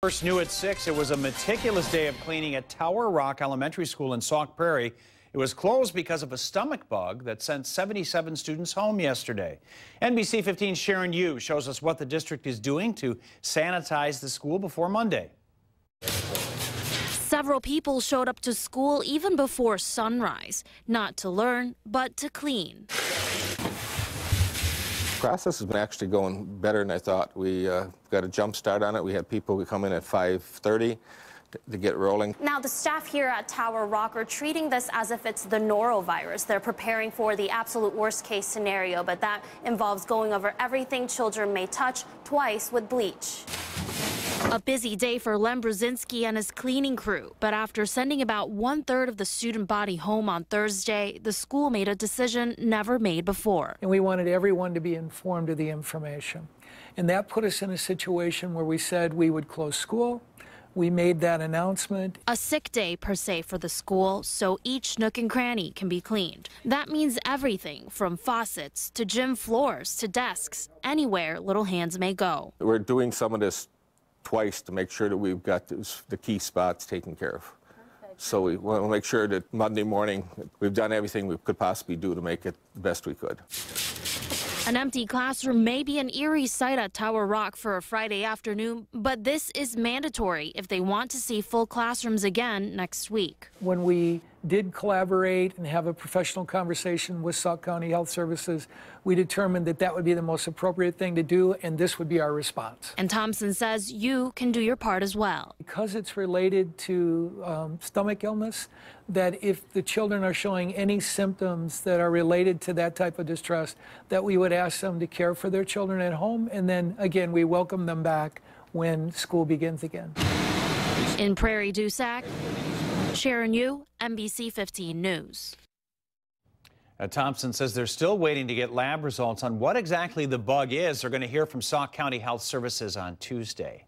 First new at 6, it was a meticulous day of cleaning at Tower Rock Elementary School in Sauk Prairie. It was closed because of a stomach bug that sent 77 students home yesterday. NBC 15 Sharon Yu shows us what the district is doing to sanitize the school before Monday. Several people showed up to school even before sunrise, not to learn, but to clean process has been actually going better than I thought. We uh, got a jump start on it. We had people who come in at 5.30 to get rolling. Now, the staff here at Tower Rock are treating this as if it's the norovirus. They're preparing for the absolute worst case scenario, but that involves going over everything children may touch twice with bleach. A busy day for Len Brzezinski and his cleaning crew, but after sending about one third of the student body home on Thursday, the school made a decision never made before. And we wanted everyone to be informed of the information. And that put us in a situation where we said we would close school. We made that announcement. A sick day per se for the school, so each nook and cranny can be cleaned. That means everything from faucets to gym floors to desks, anywhere little hands may go. We're doing some of this twice to make sure that we've got those, the key spots taken care of. So we want to make sure that Monday morning we've done everything we could possibly do to make it the best we could. An empty classroom may be an eerie sight at Tower Rock for a Friday afternoon, but this is mandatory if they want to see full classrooms again next week. When we did collaborate and have a professional conversation with Sauk County Health Services, we determined that that would be the most appropriate thing to do, and this would be our response. And Thompson says you can do your part as well. Because it's related to um, stomach illness, that if the children are showing any symptoms that are related to that type of distress, that we would ask them to care for their children at home, and then again, we welcome them back when school begins again. In Prairie du Sac, Sharon Yu, NBC 15 News. Uh, Thompson says they're still waiting to get lab results on what exactly the bug is. They're going to hear from Sauk County Health Services on Tuesday.